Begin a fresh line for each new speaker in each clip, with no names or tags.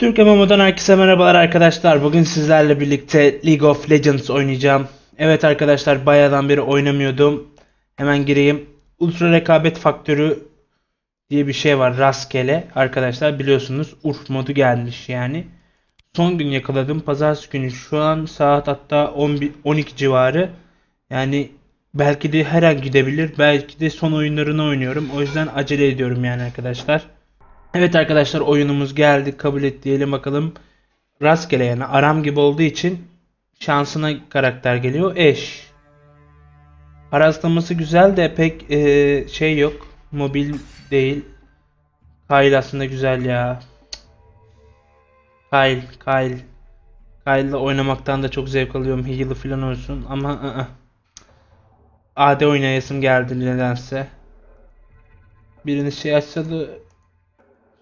Türk MMO'dan herkese merhabalar arkadaşlar. Bugün sizlerle birlikte League of Legends oynayacağım. Evet arkadaşlar bayağıdan beri oynamıyordum. Hemen gireyim. Ultra rekabet faktörü diye bir şey var rastgele. Arkadaşlar biliyorsunuz Urf modu gelmiş yani. Son gün yakaladım. Pazartesi günü şu an saat hatta 11, 12 civarı. Yani belki de her an gidebilir. Belki de son oyunlarını oynuyorum. O yüzden acele ediyorum yani arkadaşlar. Evet arkadaşlar oyunumuz geldi. Kabul et diyelim bakalım. Rastgele yani aram gibi olduğu için şansına karakter geliyor. Eş. Parazlaması güzel de pek e, şey yok. Mobil değil. Kyle aslında güzel ya. Kyle, Kyle. Kyle'la oynamaktan da çok zevk alıyorum. Heal'ı falan olsun ama ı -ı. AD oynayasım geldi nedense. Birini şey açsa da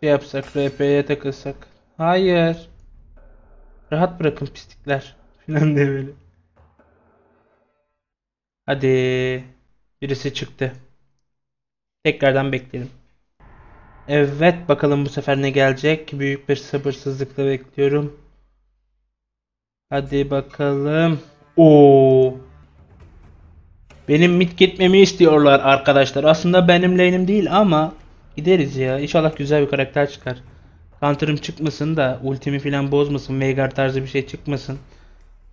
şey yapsak, RP'ye takılsak. Hayır. Rahat bırakın pislikler. Filan diye böyle. Hadi. Birisi çıktı. Tekrardan bekleyelim. Evet bakalım bu sefer ne gelecek. Büyük bir sabırsızlıkla bekliyorum. Hadi bakalım. Oo. Benim mid gitmemi istiyorlar arkadaşlar. Aslında benim lane'im değil ama gideriz ya. İnşallah güzel bir karakter çıkar. Counter'ım çıkmasın da ultimi falan bozmasın. Veigar tarzı bir şey çıkmasın.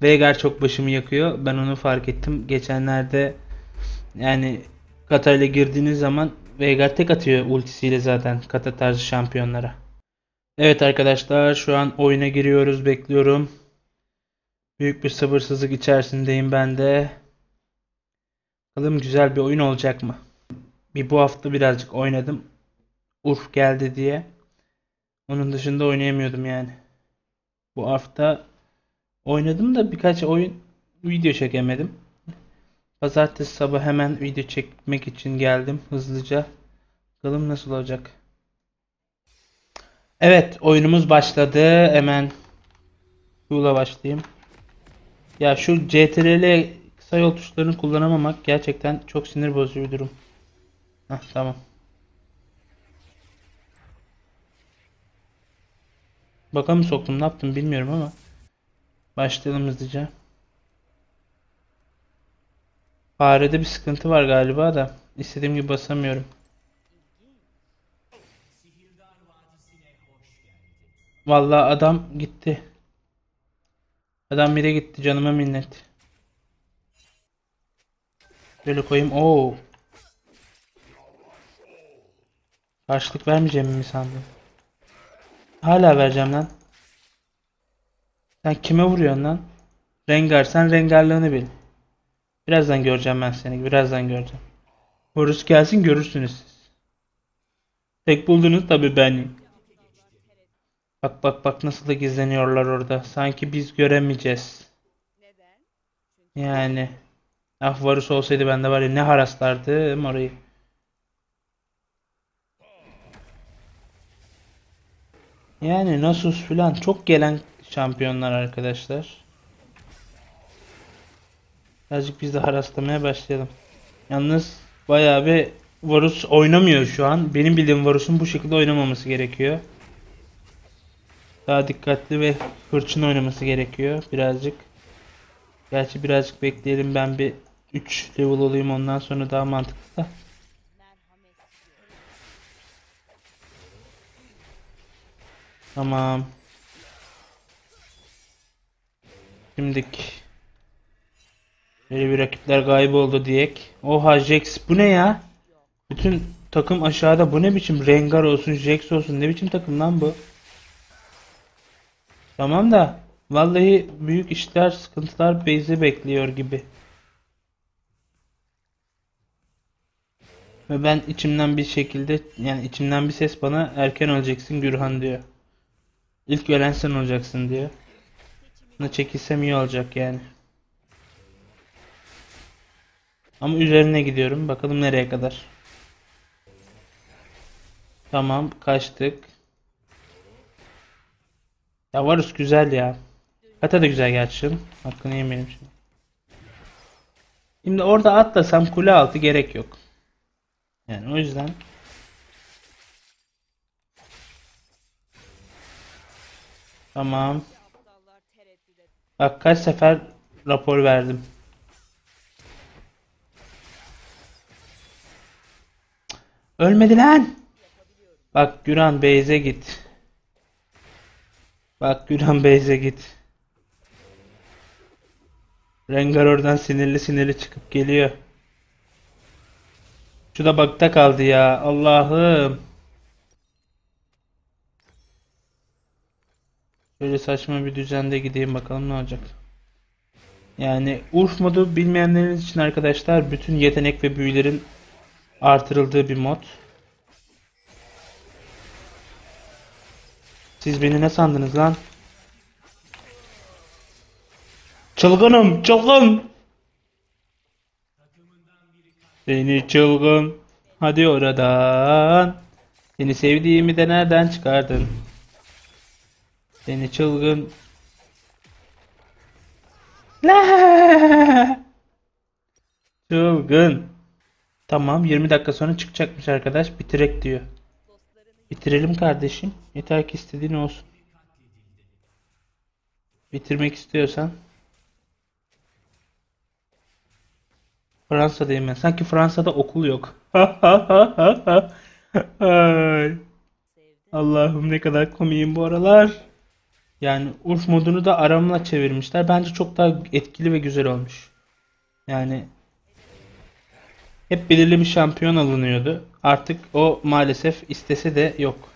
Veigar çok başımı yakıyor. Ben onu fark ettim. Geçenlerde yani kata ile girdiğiniz zaman Veigar tek atıyor ultisiyle zaten kata tarzı şampiyonlara. Evet arkadaşlar şu an oyuna giriyoruz. Bekliyorum. Büyük bir sabırsızlık içerisindeyim ben de. Bakalım güzel bir oyun olacak mı? Bir bu hafta birazcık oynadım. Urf geldi diye. Onun dışında oynayamıyordum yani. Bu hafta oynadım da birkaç oyun video çekemedim. Pazartesi sabah hemen video çekmek için geldim hızlıca. Bakalım nasıl olacak. Evet oyunumuz başladı. Hemen Q'la başlayayım. Ya şu CTRL kısa yol tuşlarını kullanamamak gerçekten çok sinir bozucu bir durum. Heh, tamam. Bakalım soktum ne yaptım bilmiyorum ama. Başlayalım hızlıca. Farede bir sıkıntı var galiba da. istediğim gibi basamıyorum. Vallahi adam gitti. Adam bire gitti canıma minnet. Böyle koyayım. Oo. Karşılık vermeyeceğim mi sandın? Hala vereceğim lan. Sen kime vuruyorsun lan? Rengar sen rengarlığını bil. Birazdan göreceğim ben seni. Birazdan göreceğim. Horus gelsin görürsünüz siz. Tek buldunuz tabi beni. Bak bak bak nasıl da gizleniyorlar orada. Sanki biz göremeyeceğiz. Yani. Ah Varus olsaydı bende var ya ne haraslardım orayı. Yani Nasus filan çok gelen şampiyonlar arkadaşlar. Birazcık biz de haraslamaya başlayalım. Yalnız bayağı bir Varus oynamıyor şu an. Benim bildiğim Varus'un bu şekilde oynamaması gerekiyor. Daha dikkatli ve hırçın oynaması gerekiyor birazcık. Gerçi birazcık bekleyelim ben bir 3 level olayım ondan sonra daha mantıklı da. Tamam. Şimdik. Böyle bir rakipler kayboldu diyek. Oha Jax bu ne ya? Bütün takım aşağıda bu ne biçim Rengar olsun Jax olsun ne biçim takım lan bu? Tamam da vallahi büyük işler sıkıntılar Beyzi bekliyor gibi. Ve ben içimden bir şekilde yani içimden bir ses bana erken öleceksin Gürhan diyor. İlk ölen sen olacaksın diyor. Buna çekilsem iyi olacak yani. Ama üzerine gidiyorum. Bakalım nereye kadar. Tamam kaçtık. Ya Varus güzel ya. Kata da güzel gerçi. Hakkını yemeyelim şimdi. Şimdi orada atlasam kule altı gerek yok. Yani o yüzden Tamam. Bak kaç sefer rapor verdim. Ölmedi lan. Bak Güran Beyze git. Bak Güran Beyze git. Rengar oradan sinirli sinirli çıkıp geliyor. Şu da bakta kaldı ya. Allah'ım. Şöyle saçma bir düzende gideyim bakalım ne olacak. Yani Urf modu bilmeyenleriniz için arkadaşlar bütün yetenek ve büyülerin artırıldığı bir mod. Siz beni ne sandınız lan? Çılgınım, çılgın. Seni çılgın. Hadi oradan. Seni sevdiğimi de nereden çıkardın? Seni çılgın. Çılgın. Tamam 20 dakika sonra çıkacakmış arkadaş. Bitirek diyor. Bitirelim kardeşim. Yeter ki istediğin olsun. Bitirmek istiyorsan. Fransa'dayım ben. Sanki Fransa'da okul yok. Ay. Allah'ım ne kadar komiyim bu aralar. Yani Urf modunu da aramla çevirmişler. Bence çok daha etkili ve güzel olmuş. Yani hep belirli bir şampiyon alınıyordu. Artık o maalesef istese de yok.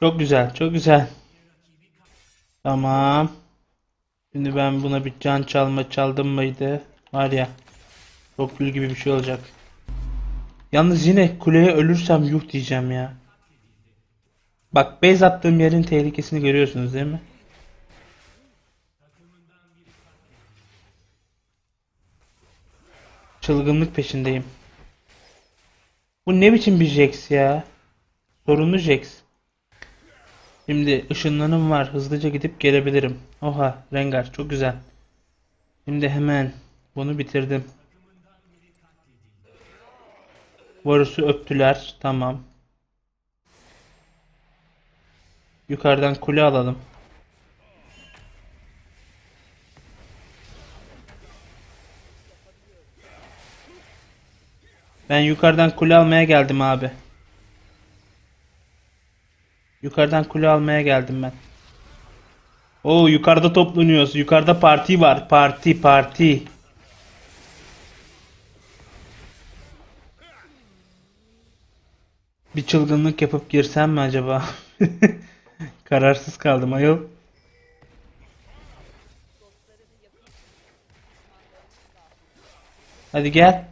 Çok güzel, çok güzel. Tamam. Şimdi ben buna bir can çalma çaldım mıydı? Var ya. Çok gibi bir şey olacak. Yalnız yine kuleye ölürsem yuh diyeceğim ya. Bak base attığım yerin tehlikesini görüyorsunuz değil mi? Çılgınlık peşindeyim. Bu ne biçim bir Jax ya? Sorunlu Jax. Şimdi ışınlanım var. Hızlıca gidip gelebilirim. Oha Rengar çok güzel. Şimdi hemen bunu bitirdim. Varus'u öptüler. Tamam. Yukarıdan kule alalım. Ben yukarıdan kule almaya geldim abi. Yukarıdan kule almaya geldim ben. Oo yukarıda toplanıyoruz. Yukarıda parti var. Parti parti. Bir çılgınlık yapıp girsem mi acaba? Kararsız kaldım ayol. Hadi gel.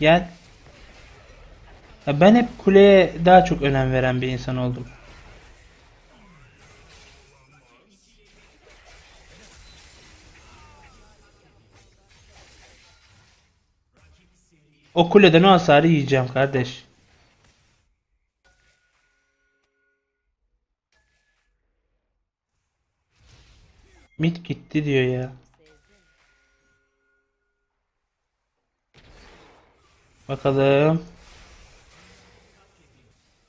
Gel. Ya ben hep kuleye daha çok önem veren bir insan oldum. O kuleden o hasarı yiyeceğim kardeş. Mit gitti diyor ya. Bakalım.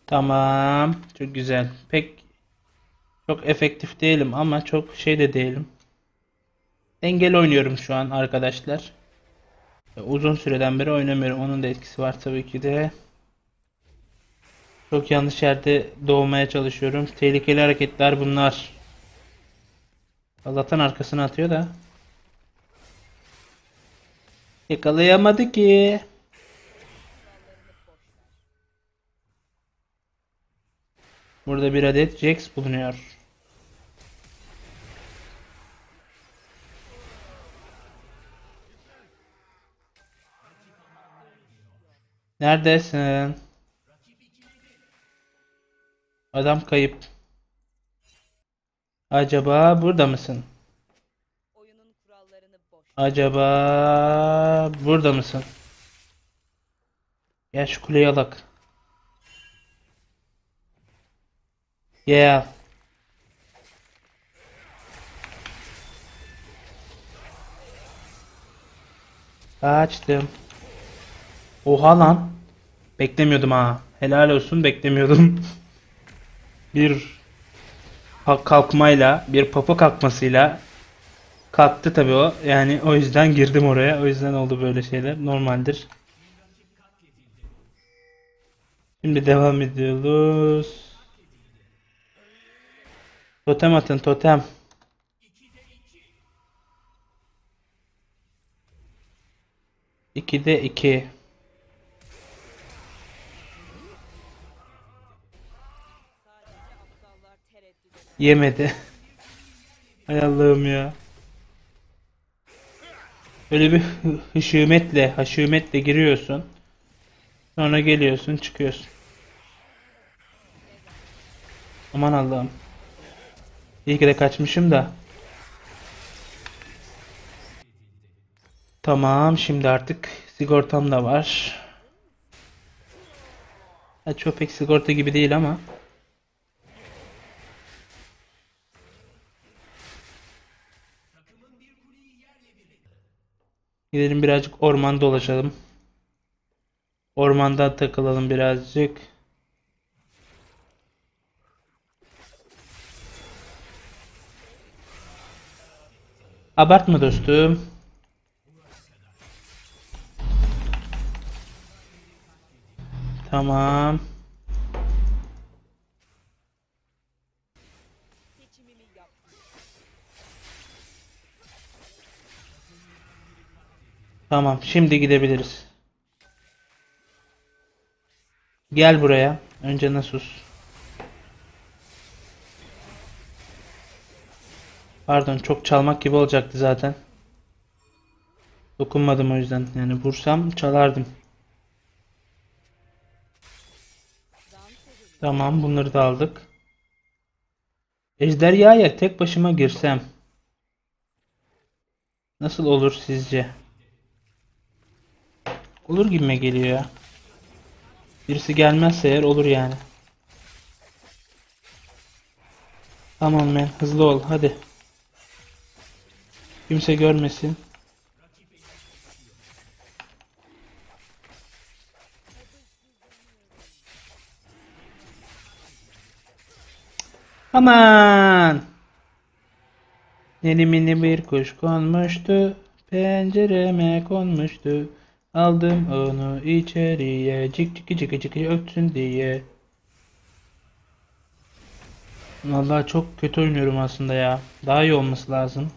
Tamam. Çok güzel. Pek çok efektif değilim ama çok şey de değilim. Dengeli oynuyorum şu an arkadaşlar. Uzun süreden beri oynamıyorum. Onun da etkisi var tabii ki de. Çok yanlış yerde doğmaya çalışıyorum. Tehlikeli hareketler bunlar. Allah'tan arkasına atıyor da. Yakalayamadı ki. Burada bir adet Jax bulunuyor. Neredesin? Adam kayıp. Acaba burada mısın?
Oyunun kurallarını boş.
Acaba burada mısın? Gel şu kuleyi alak. Gel. Açtım. Oha lan. Beklemiyordum ha. Helal olsun beklemiyordum. bir kalkmayla, bir popo kalkmasıyla kalktı tabii o. Yani o yüzden girdim oraya. O yüzden oldu böyle şeyler. Normaldir. Şimdi devam ediyoruz. Totem atın totem. İkide iki. Yemedi. Hay Allah'ım ya. Böyle bir hı- hışımetle, haşumetle giriyorsun. Sonra geliyorsun, çıkıyorsun. Aman Allah'ım. İyi ki de kaçmışım da. Tamam, şimdi artık sigortam da var. Ha, çok pek sigorta gibi değil ama. Gidelim birazcık orman dolaşalım. Ormanda takılalım birazcık. Abartma dostum. Tamam. Tamam, şimdi gidebiliriz. Gel buraya. Önce Nasus. Pardon, çok çalmak gibi olacaktı zaten. Dokunmadım o yüzden. Yani vursam çalardım. Tamam, bunları da aldık. Ejderhaya tek başıma girsem nasıl olur sizce? Olur gibime geliyor ya. Birisi gelmezse eğer olur yani. Tamam men, hızlı ol hadi. Kimse görmesin. Aman! Yeni mini bir kuş konmuştu. Pencereme konmuştu. Aldım onu içeriye. Cik cik cik cik ötsün diye. Vallahi çok kötü oynuyorum aslında ya. Daha iyi olması lazım.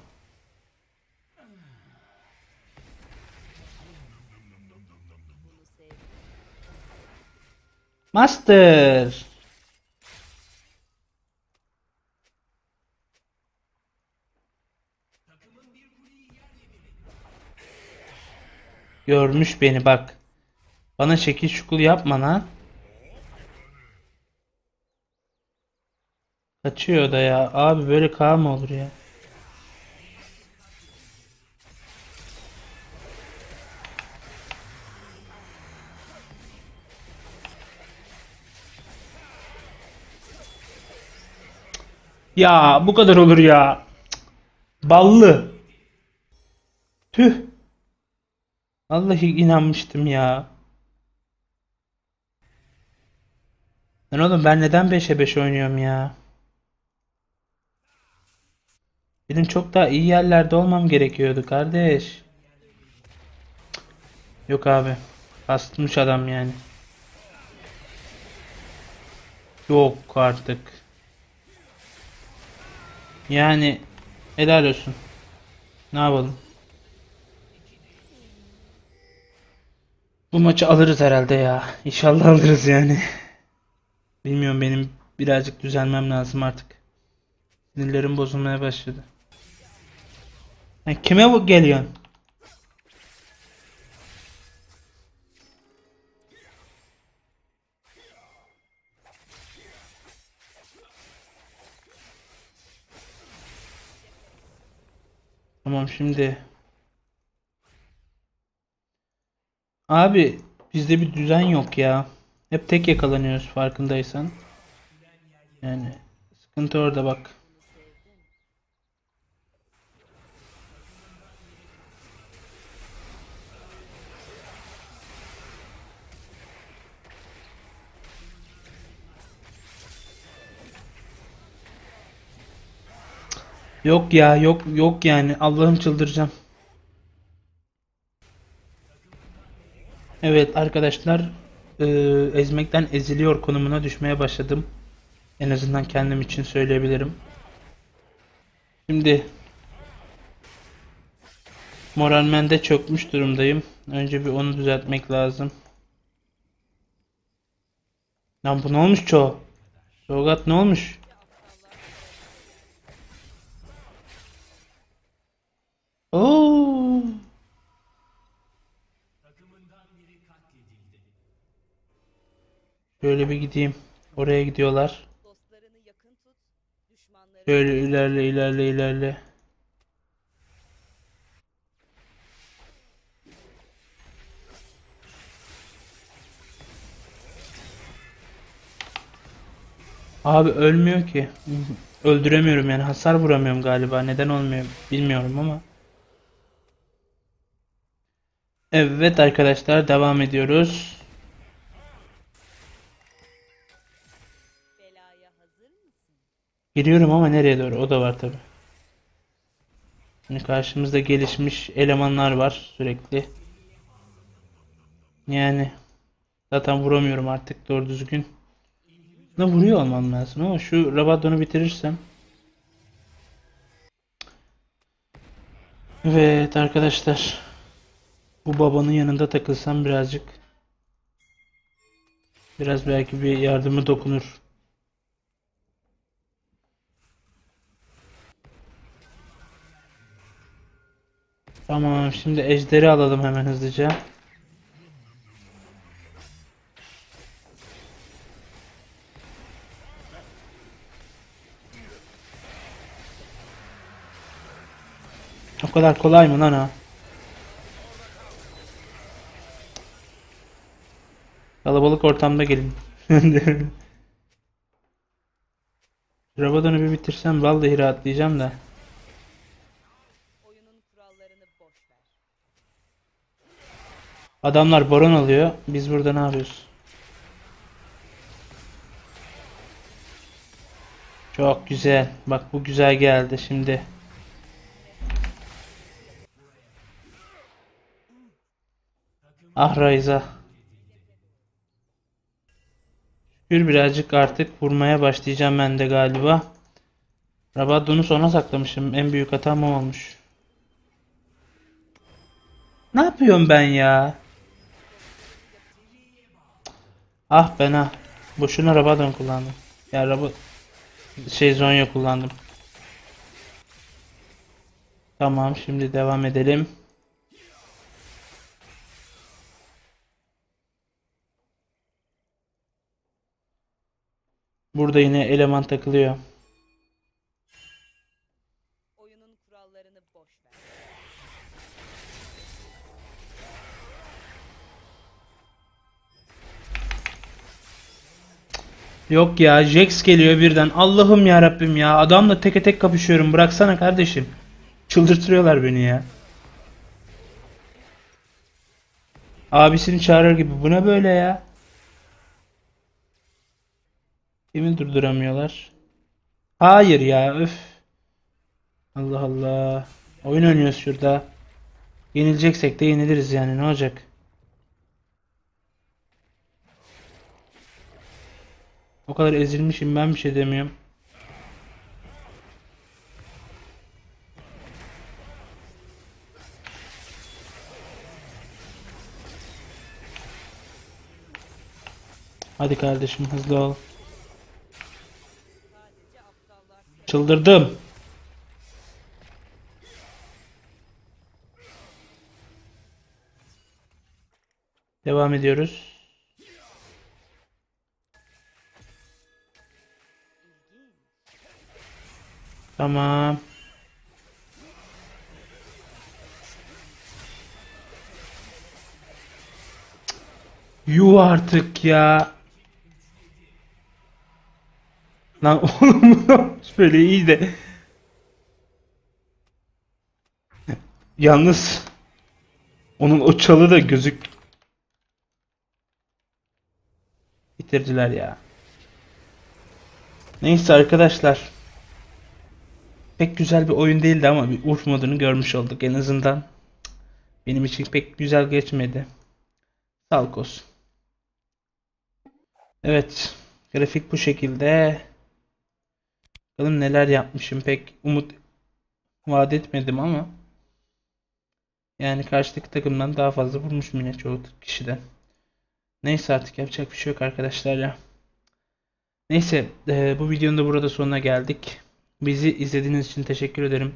Master. Görmüş beni bak. Bana şekil şukul yapma lan. Kaçıyor da ya. Abi böyle K mı olur ya? Ya bu kadar olur ya. Ballı. Tüh. Vallahi inanmıştım ya. Lan oğlum ben neden 5'e 5 oynuyorum ya? Benim çok daha iyi yerlerde olmam gerekiyordu kardeş. Yok abi. Bastırmış adam yani. Yok artık. Yani helal olsun. Ne yapalım? Bu maçı alırız herhalde ya. İnşallah alırız yani. Bilmiyorum benim birazcık düzelmem lazım artık. Sinirlerim bozulmaya başladı. Sen kime bu geliyorsun? Tamam şimdi. Abi bizde bir düzen yok ya. Hep tek yakalanıyoruz farkındaysan. Yani sıkıntı orada bak. Yok ya yok yok yani Allah'ım çıldıracağım. Evet arkadaşlar e, ezmekten eziliyor konumuna düşmeye başladım. En azından kendim için söyleyebilirim. Şimdi moralmende çökmüş durumdayım. Önce bir onu düzeltmek lazım. Lan bu ne olmuş çoğu? Soğugat ne olmuş? Şöyle bir gideyim. Oraya gidiyorlar. Şöyle ilerle ilerle ilerle. Abi ölmüyor ki. Öldüremiyorum yani hasar vuramıyorum galiba. Neden olmuyor bilmiyorum ama. Evet arkadaşlar devam ediyoruz. Giriyorum ama nereye doğru? O da var tabi. Şimdi karşımızda gelişmiş elemanlar var sürekli. Yani zaten vuramıyorum artık doğru düzgün. Ne vuruyor olmam lazım ama şu Rabadon'u bitirirsem. Evet arkadaşlar. Bu babanın yanında takılsam birazcık. Biraz belki bir yardımı dokunur. Tamam, şimdi ejderi alalım hemen hızlıca. O kadar kolay mı lan o? Kalabalık ortamda gelin. Rabadon'u bir bitirsem vallahi rahatlayacağım da. Adamlar baron alıyor. Biz burada ne yapıyoruz? Çok güzel. Bak bu güzel geldi şimdi. Ah Raiza. Şükür birazcık artık vurmaya başlayacağım ben de galiba. Rabadon'u sona saklamışım. En büyük hatam o olmuş. Ne yapıyorum ben ya? Ah ben ah. Boşuna Rabadon kullandım. Ya Rab şey Zonya kullandım. Tamam şimdi devam edelim. Burada yine eleman takılıyor. Yok ya Jax geliyor birden. Allah'ım ya Rabbim ya. Adamla teke tek kapışıyorum. Bıraksana kardeşim. Çıldırtıyorlar beni ya. Abisini çağırır gibi. Bu ne böyle ya? Kimi durduramıyorlar? Hayır ya. Öf. Allah Allah. Oyun oynuyoruz şurada. Yenileceksek de yeniliriz yani. Ne olacak? O kadar ezilmişim ben bir şey demiyorum. Hadi kardeşim hızlı ol. Çıldırdım. Devam ediyoruz. Tamam. Yuh artık ya. Lan oğlum böyle iyi de. Yalnız onun o çalı da gözük bitirdiler ya. Neyse arkadaşlar. Pek güzel bir oyun değildi ama bir Urf modunu görmüş olduk en azından. Benim için pek güzel geçmedi. Sağlık olsun. Evet. Grafik bu şekilde. Bakalım neler yapmışım. Pek umut vaat etmedim ama. Yani karşıdaki takımdan daha fazla vurmuşum yine çoğu kişiden. Neyse artık yapacak bir şey yok arkadaşlar ya. Neyse bu videonun da burada sonuna geldik. Bizi izlediğiniz için teşekkür ederim.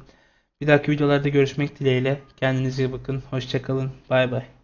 Bir dahaki videolarda görüşmek dileğiyle. Kendinize iyi bakın. Hoşçakalın. Bay bay.